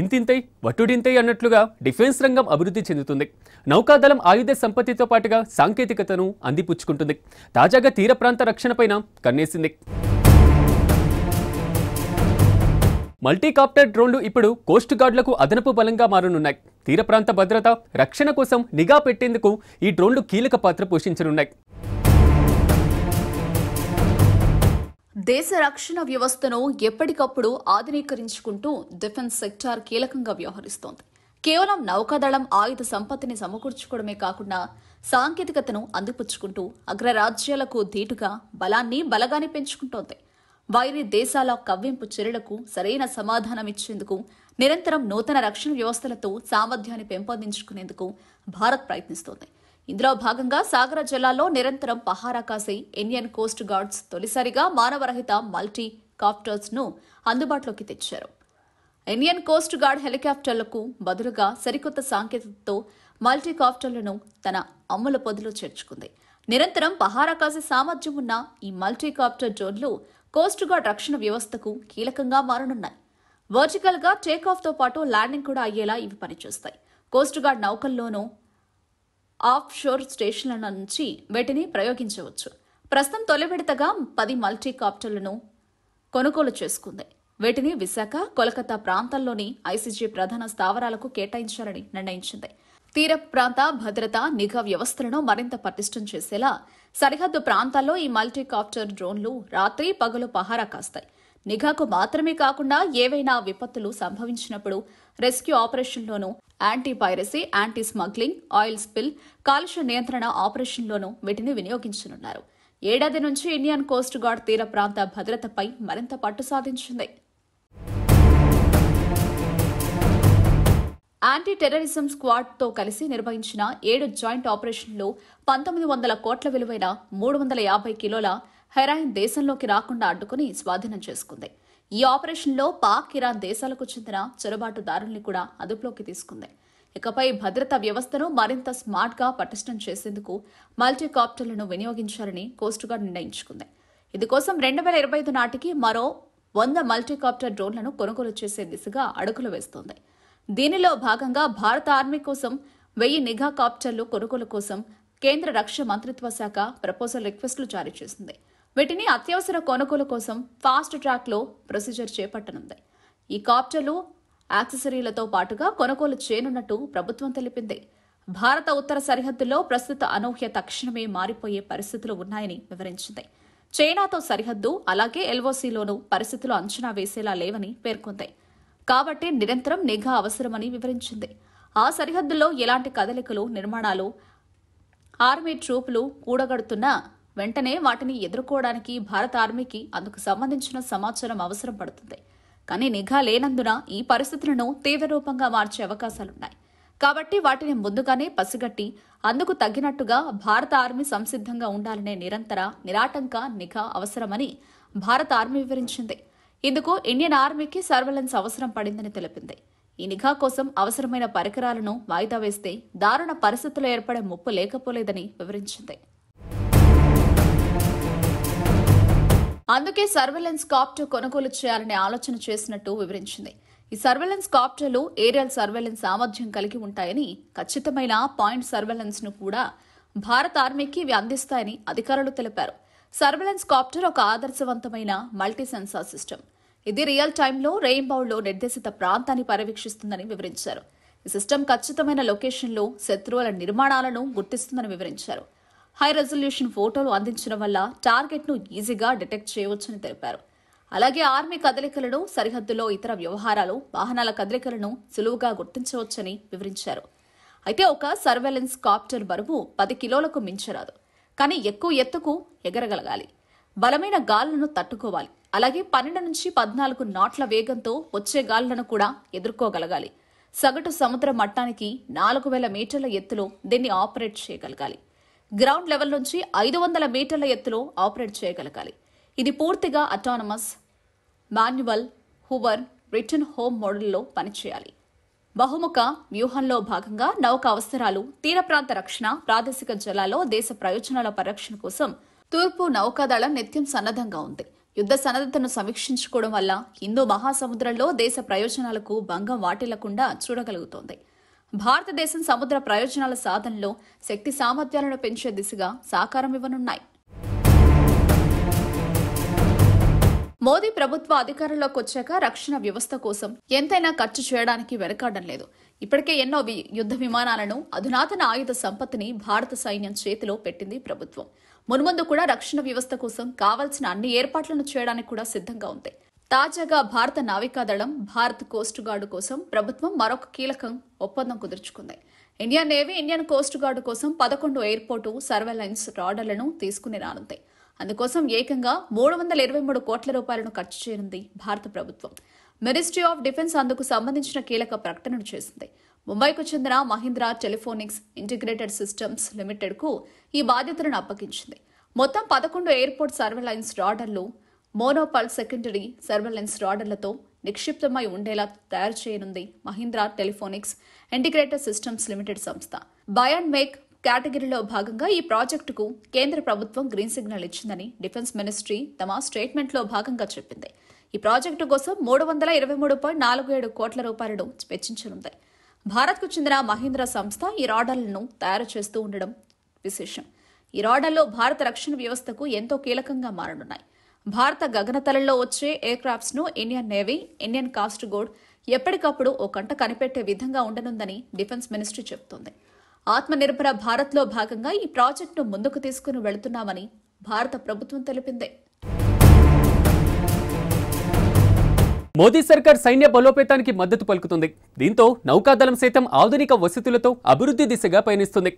ఇంతింతై వటుడింతై అన్నట్లుగా డిఫెన్స్ రంగం అభివృద్ధి చెందుతుంది. నౌకాదళం ఆయుధ సంపత్తితో పాటుగా సాంకేతికతను అందిపుచ్చుకుంటుంది. తాజాగా తీర ప్రాంత రక్షణపైన కన్నేసింది. మల్టీకాప్టర్ డ్రోన్లు ఇప్పుడు కోస్ట్ గార్డులకు అదనపు బలంగా మారనున్నాయి. తీర ప్రాంత భద్రత రక్షణ కోసం నిఘా పెట్టేందుకు ఈ డ్రోన్లు కీలక పాత్ర పోషించనున్నాయి. దేశ రక్షణ వ్యవస్థను ఎప్పటికప్పుడు ఆధునీకరించుకుంటూ డిఫెన్స్ సెక్టార్ కీలకంగా వ్యవహరిస్తోంది. కేవలం నౌకాదళం ఆయుధ సంపత్తిని సమకూర్చుకోవడమే కాకుండా సాంకేతికతను అందిపుచ్చుకుంటూ అగ్రరాజ్యాలకు ధీటుగా బలాన్ని బలగాన్ని పెంచుకుంటోంది. వైరి దేశాల కవ్వింపు చర్యలకు సరైన సమాధానం ఇచ్చేందుకు నిరంతరం నూతన రక్షణ వ్యవస్థలతో సామర్థ్యాన్ని పెంపొందించుకునేందుకు భారత్ ప్రయత్నిస్తోంది. ఇందులో భాగంగా సాగర జలాల్లో నిరంతరం పహారా కాసే ఇండియన్ కోస్ట్ గార్డ్స్ తొలిసారిగా మానవరహిత మల్టీ కాప్టర్స్ను అందుబాటులోకి తెచ్చారు. ఇండియన్ కోస్ట్ గార్డ్ హెలికాప్టర్లకు బదులుగా సరికొత్త సాంకేతికతతో మల్టీకాప్టర్లను తన అమ్ముల పొదిలో చేర్చుకుంది. నిరంతరం పహారా కాసే సామర్థ్యం ఉన్న ఈ మల్టీకాప్టర్ డ్రోన్లు కోస్ట్ గార్డ్ రక్షణ వ్యవస్థకు కీలకంగా మారనున్నాయి. వర్టికల్గా తో పాటు ల్యాండింగ్ కూడా అయ్యేలా ఇవి పనిచేస్తాయి. కోస్ట్ గార్డ్ నౌకల్లోనూ ఆఫ్ షోర్ స్టేషన్ల నుంచి వీటిని ప్రయోగించవచ్చు. ప్రస్తుతం తొలి విడతగా పది మల్టీకాప్టర్లను కొనుగోలు చేసుకుంది. వీటిని విశాఖ కోలకతా ప్రాంతాల్లోని ఐసీజీ ప్రధాన స్థావరాలకు కేటాయించాలని నిర్ణయించింది. తీర ప్రాంత భద్రత నిఘా వ్యవస్థలను మరింత పటిష్టం చేసేలా సరిహద్దు ప్రాంతాల్లో ఈ మల్టీకాప్టర్ డ్రోన్లు రాత్రి పగలు పహారా కాస్తాయి. నిఘాకు మాత్రమే కాకుండా ఏవైనా విపత్తులు సంభవించినప్పుడు rescue ఆపరేషన్లోనూ anti piracy anti smuggling oil spill కాలుష్య నియంత్రణ ఆపరేషన్లోనూ వీటిని వినియోగించనున్నారు. ఏడాది నుంచి ఇండియన్ కోస్ట్ గార్డ్ తీర ప్రాంత భద్రతపై మరింత పట్టు సాధించింది. యాంటీ టెర్రరిజం స్క్వాడ్తో కలిసి నిర్వహించిన ఏడు జాయింట్ ఆపరేషన్లో పంతొమ్మిది వందల కోట్ల విలువైన మూడు వందల యాభై కిలోల హెరాయిన్ దేశంలోకి రాకుండా అడ్డుకుని స్వాధీనం చేసుకుంది. ఈ ఆపరేషన్లో పాక్ ఇరాన్ దేశాలకు చెందిన చొరబాటుదారుల్ని కూడా అదుపులోకి తీసుకుంది. ఇకపై భద్రతా వ్యవస్థను మరింత స్మార్ట్గా పటిష్టం చేసేందుకు మల్టీకాప్టర్లను వినియోగించాలని కోస్టుగార్డ్ నిర్ణయించుకుంది. ఇందుకోసం రెండు వేల ఇరవై ఐదు నాటికి మరో వంద మల్టీకాప్టర్ డ్రోన్లను కొనుగోలు చేసే దిశగా అడుగులు వేస్తోంది. దీనిలో భాగంగా భారత ఆర్మీ కోసం వెయ్యి నిఘా కాప్టర్లు కొనుగోలు కోసం కేంద్ర రక్షణ మంత్రిత్వ శాఖ ప్రపోజల్ రిక్వెస్టులు జారీ చేసింది. వీటిని అత్యవసర కొనుగోలు కోసం ఫాస్ట్ ట్రాక్లో ప్రొసీజర్ చేపట్టనుంది. ఈ కాప్టర్లు యాక్సెసరీలతో పాటుగా కొనుగోలు చేయనున్నట్టు ప్రభుత్వం తెలిపింది. భారత ఉత్తర సరిహద్దులో ప్రస్తుత అనూహ్య తక్షణమే మారిపోయే పరిస్థితులు ఉన్నాయని వివరించింది. చైనాతో సరిహద్దు అలాగే ఎల్ఓసీలోనూ పరిస్థితులు అంచనా వేసేలా లేవని పేర్కొంది. కాబట్టి నిరంతరం నిఘా అవసరమని వివరించింది. ఆ సరిహద్దుల్లో ఎలాంటి కదలికలు నిర్మాణాలు ఆర్మీ ట్రూపులు కూడగడుతున్నా వెంటనే వాటిని ఎదుర్కోవడానికి భారత ఆర్మీకి అందుకు సంబంధించిన సమాచారం అవసరం పడుతుంది. కానీ నిఘా లేనందున ఈ పరిస్థితులను తీవ్రరూపంగా మార్చే అవకాశాలున్నాయి. కాబట్టి వాటిని ముందుగానే పసిగట్టి అందుకు తగినట్టుగా భారత ఆర్మీ సంసిద్ధంగా ఉండాలనే నిరంతర నిరాటంక నిఘా అవసరమని భారత ఆర్మీ వివరించింది. ఇందుకు ఇండియన్ ఆర్మీకి సర్వేలెన్స్ అవసరం పడిందని తెలిపింది. ఈ నిఘా కోసం అవసరమైన పరికరాలను వాయిదా వేస్తే దారుణ పరిస్థితులు ఏర్పడే ముప్పు లేకపోలేదని వివరించింది. అందుకే సర్వేలెన్స్ కాప్టర్ కొనుగోలు చేయాలనే ఆలోచన చేసినట్టు వివరించింది. ఈ సర్వేలెన్స్ కాప్టర్లు ఏరియల్ సర్వేలెన్స్ సామర్థ్యం కలిగి ఉంటాయని ఖచ్చితమైన పాయింట్ సర్వేలెన్స్ను కూడా భారత ఆర్మీకి ఇవి అందిస్తాయని అధికారులు తెలిపారు. సర్వేలెన్స్ కాప్టర్ ఒక ఆదర్శవంతమైన మల్టీ సెన్సార్ సిస్టమ్. ఇది రియల్ టైంలో రెయిన్బౌల్లో నిర్దేశిత ప్రాంతాన్ని పర్యవేక్షిస్తుందని వివరించారు. ఈ సిస్టమ్ ఖచ్చితమైన లొకేషన్లో శత్రువుల నిర్మాణాలను గుర్తిస్తుందని వివరించారు. హై రెజల్యూషన్ ఫోటోలు అందించడం వల్ల టార్గెట్ను ఈజీగా డిటెక్ట్ చేయవచ్చని తెలిపారు. అలాగే ఆర్మీ కదలికలను సరిహద్దులో ఇతర వ్యవహారాలు వాహనాల కదలికలను సులువుగా గుర్తించవచ్చని వివరించారు. అయితే ఒక సర్వేలెన్స్ కాప్టర్ బరువు పది కిలోలకు మించరాదు. కానీ ఎక్కువ ఎత్తుకు ఎగరగలగాలి. బలమైన గాలులను తట్టుకోవాలి. అలాగే పన్నెండు నుంచి పద్నాలుగు నాట్ల వేగంతో వచ్చే గాలులను కూడా ఎదుర్కోగలగాలి. సగటు సముద్ర మట్టానికి నాలుగు వేల మీటర్ల ఎత్తులో దీన్ని ఆపరేట్ చేయగలగాలి. గ్రౌండ్ లెవెల్ నుంచి ఐదు వందల మీటర్ల ఎత్తులో ఆపరేట్ చేయగలగాలి. ఇది పూర్తిగా autonomous manual hover return home మోడల్లో పనిచేయాలి. బహుముఖ వ్యూహంలో భాగంగా నౌక అవసరాలు తీర ప్రాంత రక్షణ ప్రాదేశిక జలాల్లో దేశ ప్రయోజనాల పరిరక్షణ కోసం తూర్పు నౌకాదళం నిత్యం సన్నద్ధంగా ఉంది. యుద్ధ సన్నద్ధతను సమీక్షించుకోవడం వల్ల హిందూ మహాసముద్రంలో దేశ ప్రయోజనాలకు భంగం వాటిల్లకుండా చూడగలుగుతోంది. భారతదేశం సముద్ర ప్రయోజనాల సాధనలో శక్తి సామర్థ్యాలను పెంచే దిశగా సాకారం ఇవ్వనున్నాయి. మోదీ ప్రభుత్వ అధికారంలోకి వచ్చాక రక్షణ వ్యవస్థ కోసం ఎంతైనా ఖర్చు చేయడానికి వెనకాడడం లేదు. ఇప్పటికే ఎన్నో వి- యుద్ధ విమానాలను అధునాతన ఆయుధ సంపత్తిని భారత సైన్యం చేతిలో పెట్టింది ప్రభుత్వం. మున్ముందు కూడా రక్షణ వ్యవస్థ కోసం కావాల్సిన అన్ని ఏర్పాట్లను చేయడానికి కూడా సిద్ధంగా ఉంది. తాజాగా భారత నావికాదళం భారత్ కోస్ట్ గార్డు కోసం ప్రభుత్వం మరొక కీలకం ఒప్పందం కుదుర్చుకుంది. Indian navy Indian coast guard కోసం పదకొండు ఎయిర్పోర్టు సర్వేలైన్స్ రాడర్లను తీసుకుని రానుంది. అందుకోసం ఏకంగా మూడు వందల ఇరవై మూడు కోట్ల రూపాయలను ఖర్చు చేయనుంది భారత ప్రభుత్వం. మినిస్ట్రీ ఆఫ్ డిఫెన్స్ అందుకు సంబంధించిన కీలక ప్రకటనను చేసింది. ముంబైకు చెందిన మహీంద్రా టెలిఫోనిక్స్ ఇంటిగ్రేటెడ్ సిస్టమ్స్ లిమిటెడ్కు ఈ బాధ్యతలను అప్పగించింది. మొత్తం పదకొండు ఎయిర్పోర్ట్ సర్వేలైన్స్ రాడర్లు మోనోపాల్ సెకండరీ సర్వలెన్స్ రాడర్లతో నిక్షిప్తమై ఉండేలా తయారు చేయనుంది Mahindra Telephonics Integrated Systems Limited సంస్థ. బై అండ్ మేక్ కేటగిరీలో భాగంగా ఈ ప్రాజెక్టుకు కేంద్ర ప్రభుత్వం గ్రీన్ సిగ్నల్ ఇచ్చిందని డిఫెన్స్ మినిస్ట్రీ తమ స్టేట్మెంట్లో భాగంగా చెప్పింది. ఈ ప్రాజెక్టు కోసం మూడు వందల ఇరవై మూడు పాయింట్ నాలుగు ఏడు కోట్ల రూపాయలను వెచ్చించనుంది. భారత్కు చెందిన మహీంద్రా సంస్థ ఈ రాడర్లను తయారు చేస్తూ ఉండడం విశేషం. ఈ రాడర్లు భారత రక్షణ వ్యవస్థకు ఎంతో కీలకంగా మారనున్నాయి. భారత గగనతలంలో వచ్చే air క్రాఫ్ట్స్ను Indian navy Indian coast guard ఎప్పటికప్పుడు ఓ కంట కనిపెట్టే విధంగా ఉండనుందని డిఫెన్స్ మినిస్ట్రీ చెబుతోంది. ఆత్మనిర్భర భారత్లో భాగంగా ఈ ప్రాజెక్టును ముందుకు తీసుకుని వెళుతున్నామని భారత ప్రభుత్వం తెలిపింది. మోదీ సర్కార్ సైన్య బలోపేతానికి మద్దతు పలుకుతుంది. దీంతో నౌకాదళం సైతం ఆధునిక వసతులతో అభివృద్ధి దిశగా పయనిస్తుంది.